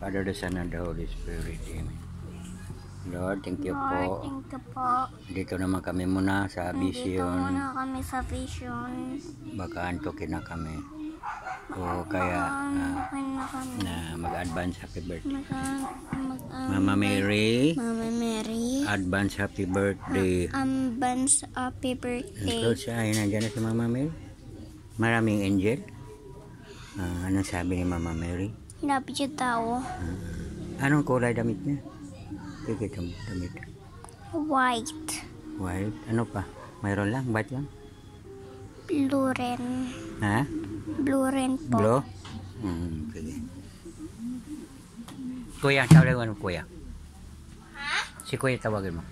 Father, the Son, and the Holy Spirit. Amen. Lord, thank you Lord, po. thank you po. Dito naman kami muna sa Nandito vision. muna kami sa vision. Baka antukin na kami. O kaya ah, na kami? na mag-advance happy birthday. Mag, mag, Mama Mary, Mama Mary. advance happy birthday. Um, Bans, happy birthday. Close siya. Ayun, nandiyan na si Mama Mary. Maraming angel. Ah, anong sabi ni Mama Mary? Love you daw. Anong kulay damit niya? Kikita mo damit. White. White. Ano pa? Mayroon lang? White lang? Blue rin. Ha? Blue rin po. Blue? Hmm, sige. Kuya, tawagan mo kuya. Ha? Si kuya tawagin mo.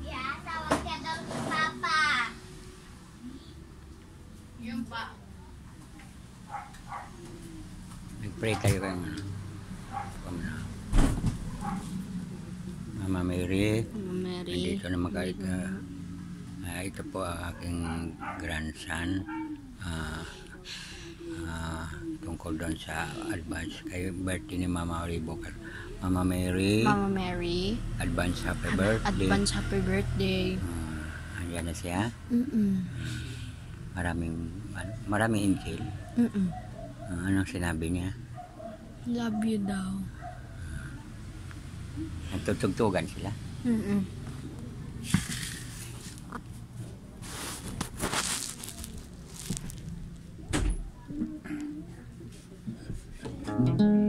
Kuya, tawag ka daw si Papa. Nag-pray tayo kayo. Ano. Pamana. Mama Mary, Mama Mary. nandito naman kayo. Ah, ito po ang aking grandson. Ah, ah, tungkol doon sa advance kay birthday ni Mama Mary bukas. Mama Mary, Mama Mary. advance happy birthday. Advance happy birthday. Ah, andyan na siya. Mm-mm. Maraming, ano, maraming angel. Mm-mm. Ah, anong sinabi niya? Love you daw. Nagtutugtugan sila. Mm-mm. Lord,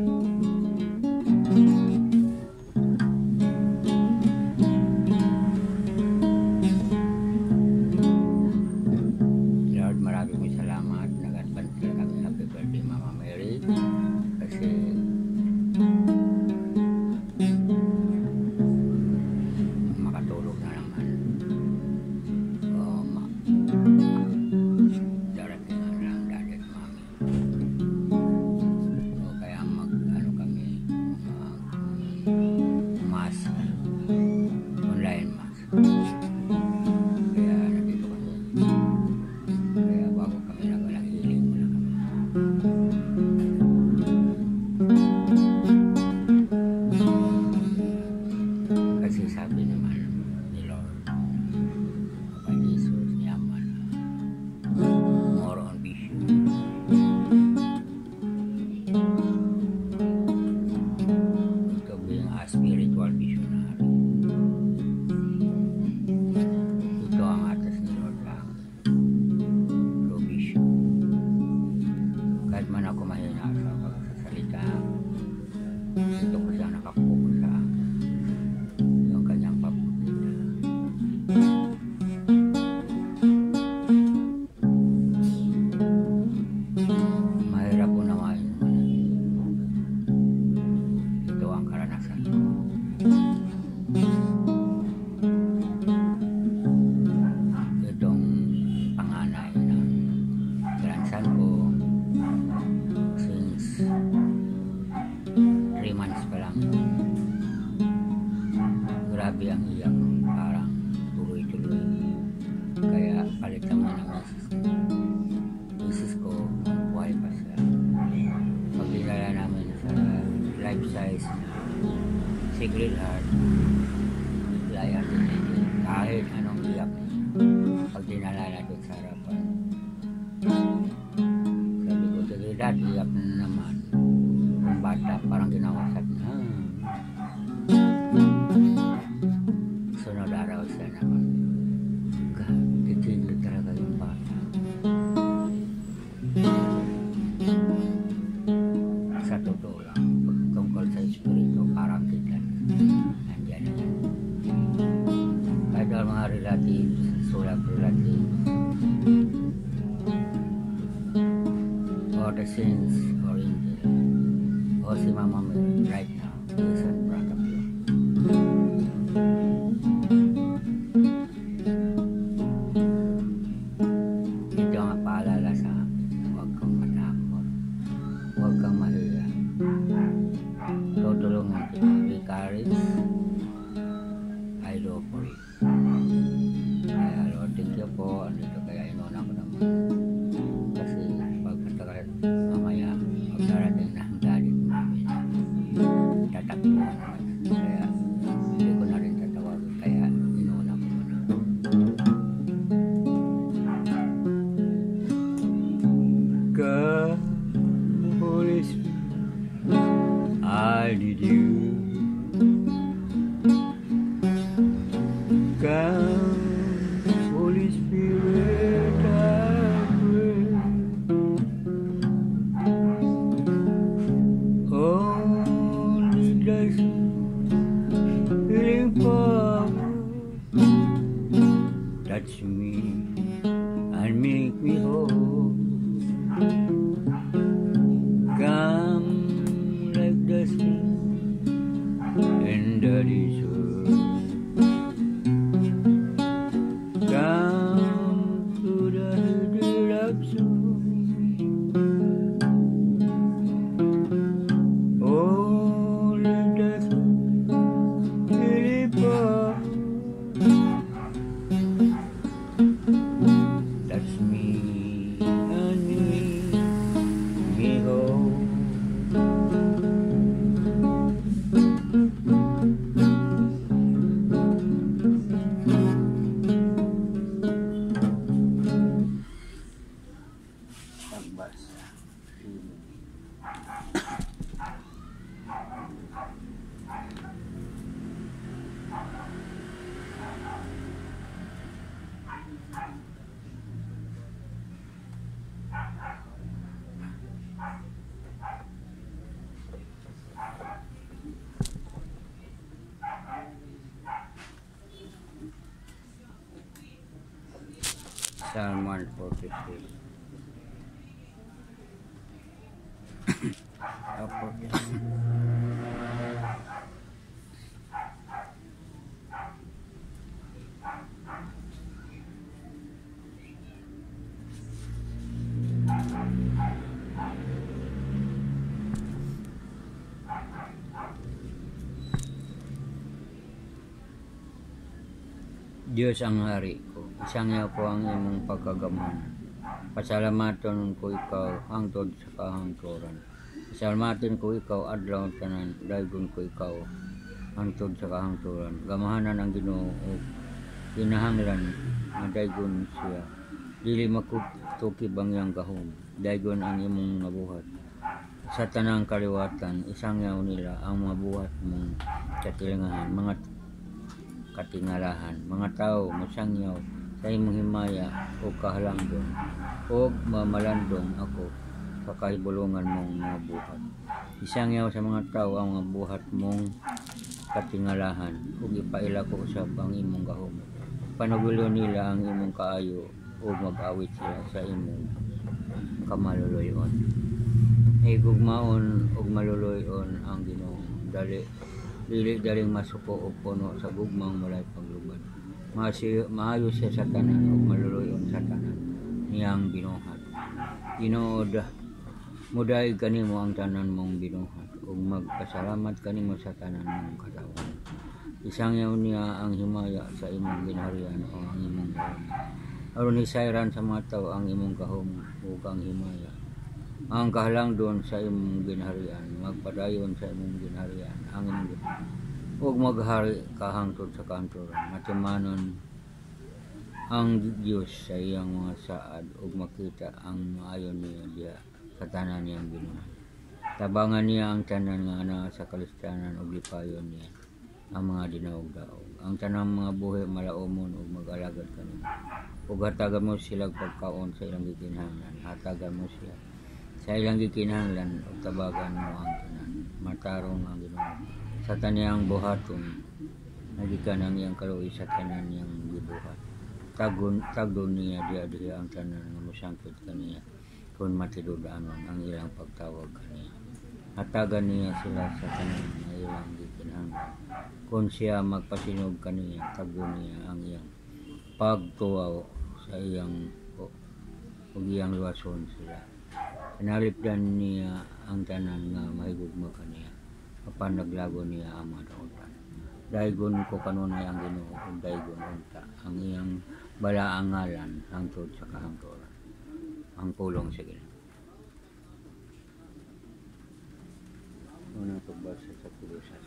happening Sa totoo lang, pag tungkol sa espiritu, parang kita. Nandiyan na yan kahit ang mga relatives, sulat relatives, or the sins Psalm 143. Opo. Diyos ang hari iyo ko ang imong pagkagaman. Pasalamaton ko ikaw hangtod sa kahangturan. Pasalamaton ko ikaw adlaw tanan, daygon ko ikaw hangtod sa kahangturan. Gamahanan ang Ginoo ug kinahanglan siya. Dili makutuki bangyang gahom, daygon ang imong nabuhat. Sa tanang kaliwatan, isang yaw nila ang mga buhat mong katilingahan, mga katingalahan. Mga tao, masangyaw sa imong himaya o kahalangdon o mamalandong ako sa kahibulungan mong mga buhat. Isangyaw sa mga tao ang mga buhat mong katingalahan ug ipaila ko sa pang imong gahom. Panagulo nila ang imong kaayo o mag-awit sila sa imong kamaluluyon. Higugmaon ug maluluyon ang Ginoo. Dali dili daling masuko o puno sa gugmang walay paglubad. Masi, maayo sa tanan ug maluluyon sa tanan niyang binuhat. Ginoo muday kanimo ang tanan mong binuhat ug magpasalamat kanimo sa tanan mong katawan. Isangyaw niya ang himaya sa imong ginharian o ang imong gahom. Aron hisayran sa mga tao ang imong gahom ug ang himaya. Ang kahalang doon sa imong ginharian, magpadayon sa imong ginharian, ang imong ginharian. Ug maghari kahangtod sa kantoran, matimanon ang Diyos sa iyang mga saad ug makita ang maayon niya diya sa tanan niyang binuhat. Tabangan niya ang tanan nga ana sa kalistanan ug lipayon niya ang mga dinaog-daog. Ang tanang mga buhi malaumon ug mag-alagad kanimo. Ug hatagan mo sila pagkaon sa ilang gikinahanglan. Hatagan mo siya sa ilang gikinahanglan ug tabagan mo ang tanan. Matarong ang Ginoo. Sa taniyang buhaton nagikan ang iyang kaluoy sa tanan niyang gibuhat. Tagon tagdon niya diya diya ang tanan nga mosangkit kaniya kung matidudanon ang ilang pagtawag kaniya. Hatagan niya sila sa tanan nga ilang gikinahanglan. Kung siya magpasinog kaniya, tagdon niya ang iyang pagtuwaw sa iyang ug iyang luwason sila. Pinalipdan niya ang tanan nga mahigugma kaniya. Apan naglago niya ang mga dautan. Daygon ko kanunay ang Ginoo ug daygon unta ang iyang balaang ngalan hangtod sa kahangturan. Ang pulong sa Ginoo. Unang pagbasa sa Kulosas.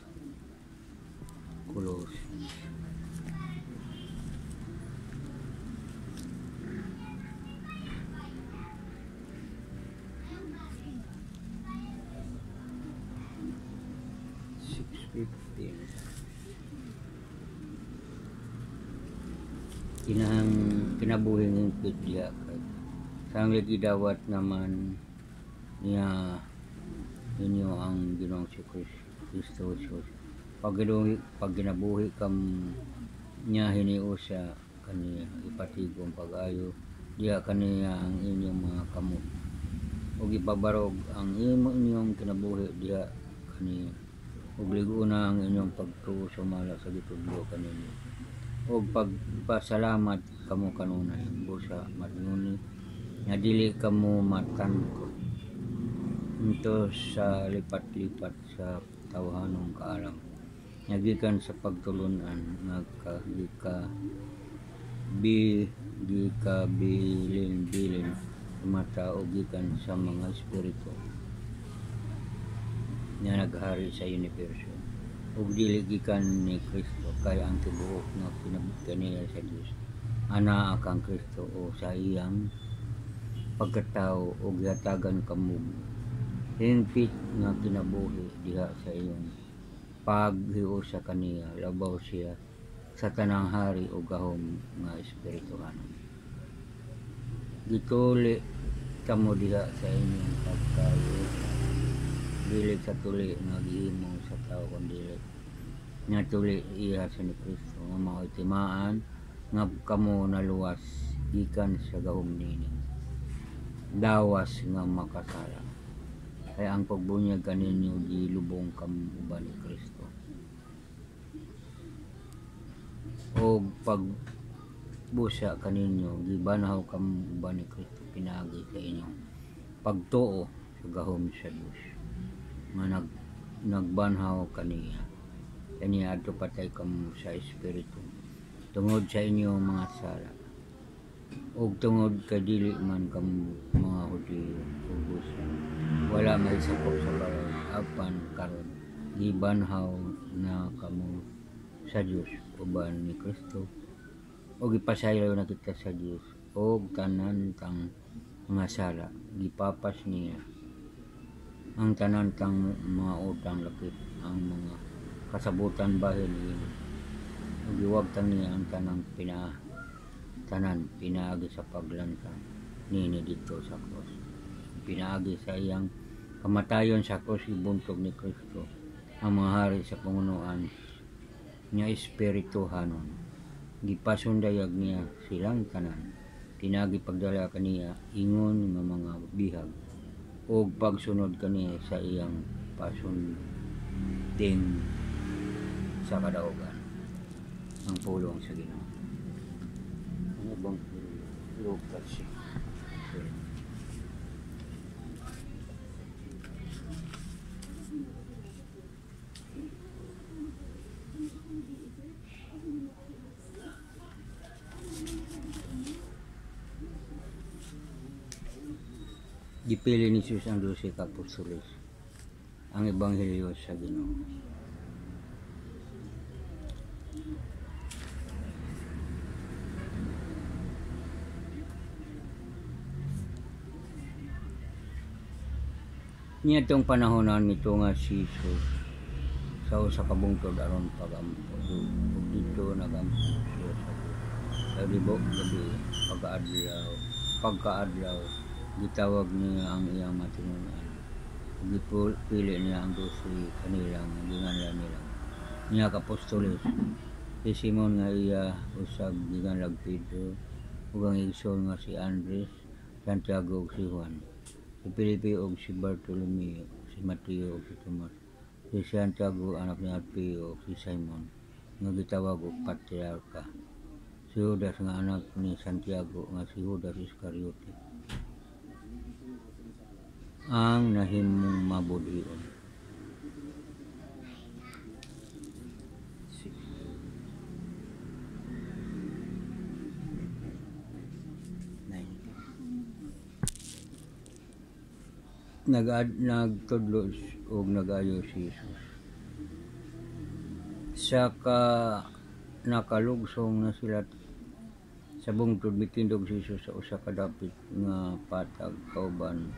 Kulos. kinahang kinabuhi ng pidya sang lagi dawat naman niya inyo ang Ginoong si Kris- Kristo Jesus. Pag pag ginabuhi kam niya hiniu sa kaniya ipatigong pag-ayo. Diya kaniya ang inyong mga kamot. Ug ipabarog ang inyong kinabuhi diha kaniya ug liguna ang inyong pagtuo sumala sa gitudlo kaninyo ug pagpasalamat kamo kanunay busa madungoni nga dili kamo matanko ito sa lipat-lipat sa tawhanong kaalam. Nagikan sa pagtulunan nga ka gika bi gika bilin bilin mata o sa mga espiritu nga naghari sa universo. Ug dili gikan ni Kristo kay ang tibuok nga pinabutkan niya sa Dios ana kang Kristo o sa iyang pagkatao o gihatagan kamo hingpit nga kinabuhi diha sa iyong paghio sa kaniya labaw siya sa tanang hari o gahom nga espirituhan. Gituli kamo diha sa inyong pagkayo dili sa tuli nga gihimo sa tao kundi nga tuli iya sa ni Kristo nga mao timaan nga kamo naluwas gikan sa gahom nini. Dawas nga makasala. Kaya ang pagbunyag kaninyo gilubong kam uban ni Kristo? O pag busa kaninyo gibanaw kam uban ni Kristo? Pinagi sa inyo. Pagtuo sa gahom sa Dios nga nag nagbanhaw kaniya kaniya adto patay kam sa espiritu. Tungod sa inyong mga sala. Ug tungod kay dili man kam mga Hudiyo ug busa wala may sakop sa balay apan karon. Gibanhaw na kamo sa Dios uban ni Kristo. Ug ipasayaw na kita sa Dios ug tanan tang mga sala gipapas niya ang tanan tang mga utang lakip ang mga kasabutan bahin giwagtan niya ang tanang pina tanan pinaagi sa paglantang nini dito sa cross. Pinaagi sa iyang kamatayon sa cross ibuntog ni Kristo. Ang mga hari sa pangunuan niya espirituhanon gipasundayag niya silang tanan. Pinagi pagdala kaniya ingon nga mga bihag o pagsunod kaniya sa iyang pasunding sa kadaugan ang pulong sa Ginoo. Ano bang Lucas siya Gipili ni Jesus ang 12 ka apostoles ang ebanghelyo sa Ginoo. Niya itong panahonan nito nga si Jesus sa usa ka bungtod aron pagampo. Ug dito nagampo siya sa libok gabi pagkaadlaw pagkaadlaw niya ang iyang matinunan gipili niya ang dosi kanila nga ginganlan nila niya kapostoles si Simon nga iya usab ginganlag Pedro ug ang igsoon nga si Andres Santiago ug si Juan si Felipe ug si Bartolomeo si Mateo ug si Tomas si Santiago anak ni Alpeo ug si Simon. Nga gitawag og Patriarka. Si Judas nga anak ni Santiago nga si Judas Iscariote ang nahimong mabudion. nag nagtudlo og nagayo si Jesus sa ka nakalugsong na sila sa bungtod mitindog si Jesus sa usa ka dapit nga patag kauban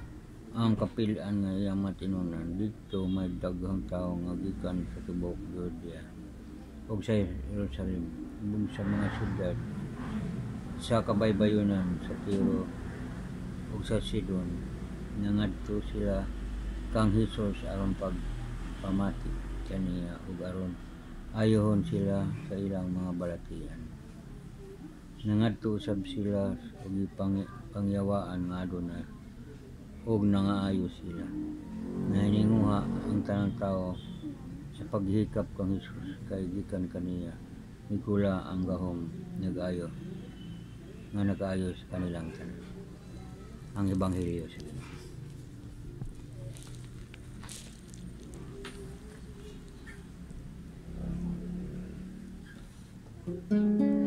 ang kapilan nga iyang matinunan dito may daghang tao nga gikan sa tibok Judea ug sa Jerusalem ug sa mga syudad sa kabaybayonan sa Tiro ug sa Sidon nangadto sila kang Hesus aron pagpamati kaniya ug aron ayohon sila sa ilang mga balatian. Nangadto usab sila ipang pangyawaan nga adunay ug nangaayo sila. Nahininguha ang tanang tao sa paghikap kang Hesus kay gikan kaniya Nikula ang gahom nag-ayo nga nag-ayo sa kanilang tanan ang ebanghelyo sa Mm,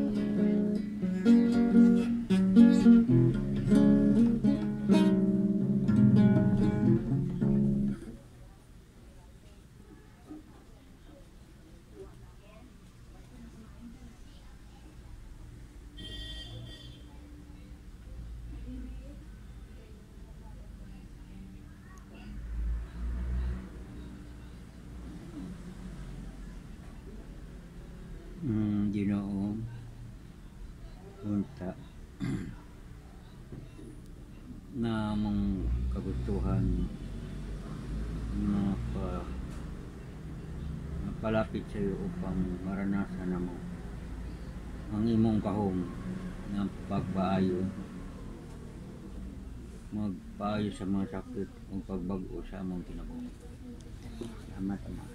palapit sa iyo upang maranasan na mo ang imong kahong ng pagpaayo magpaayo sa mga sakit o pagbago sa among kinabuhi. Salamat, Ama.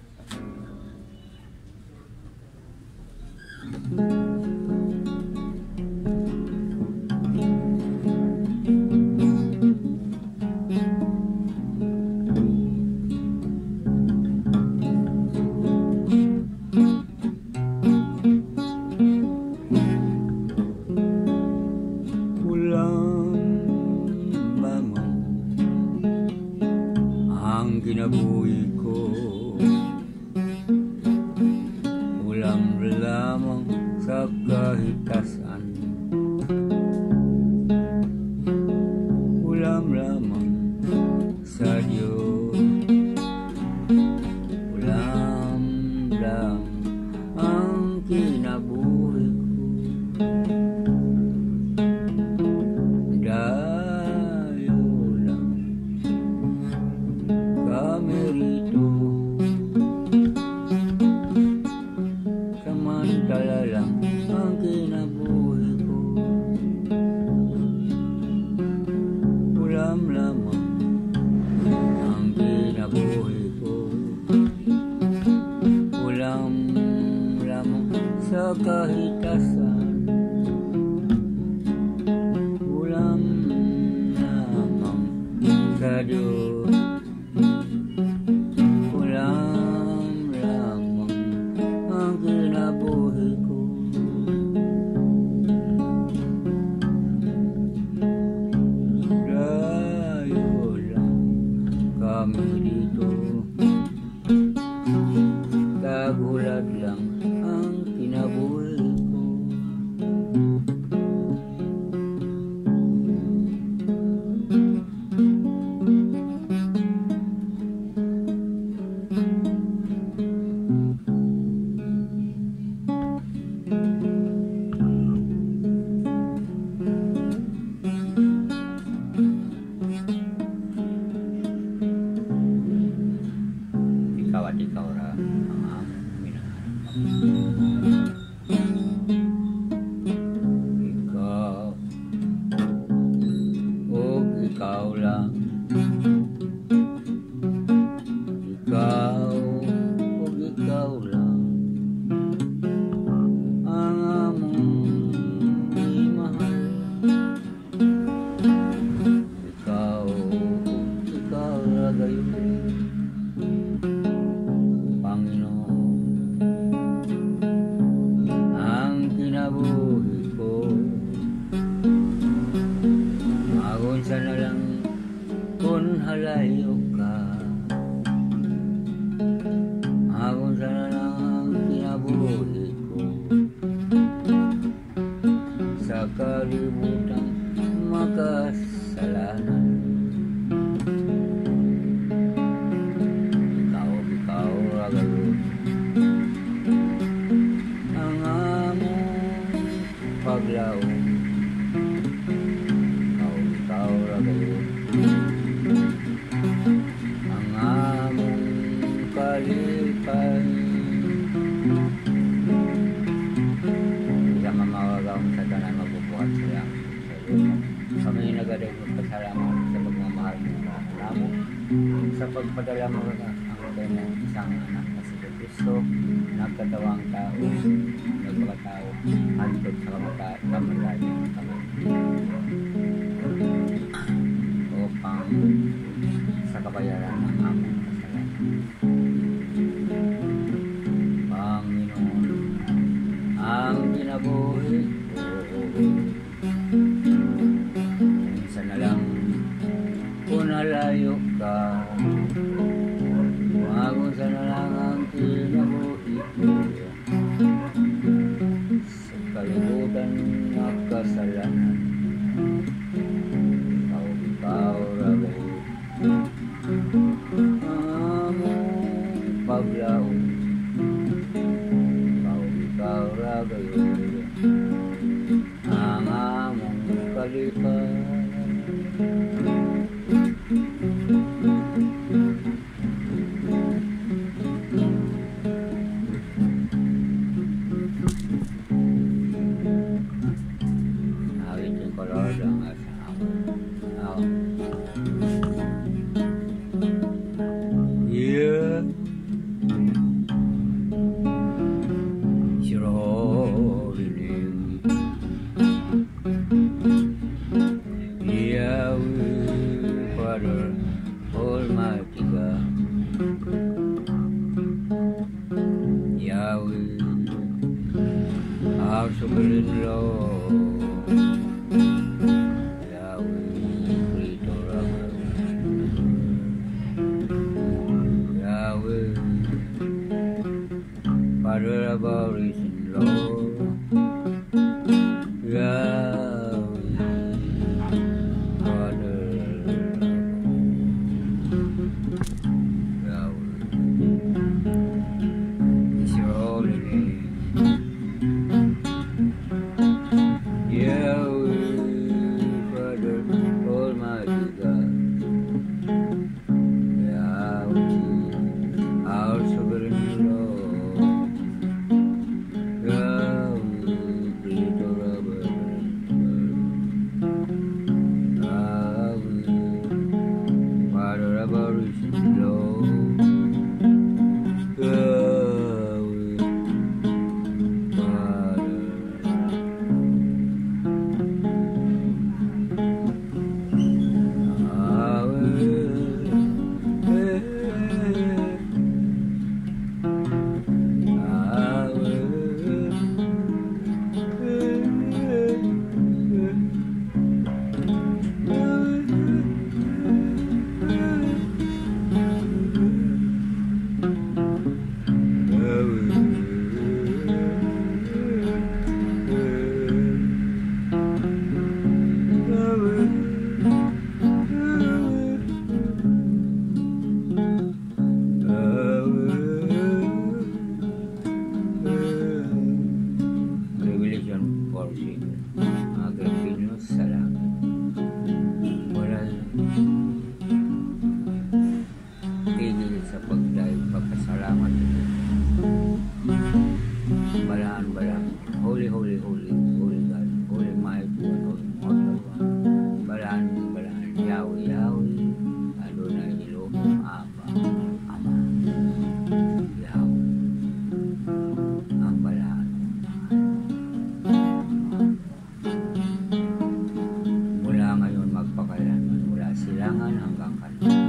上がる上がが。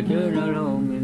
better alone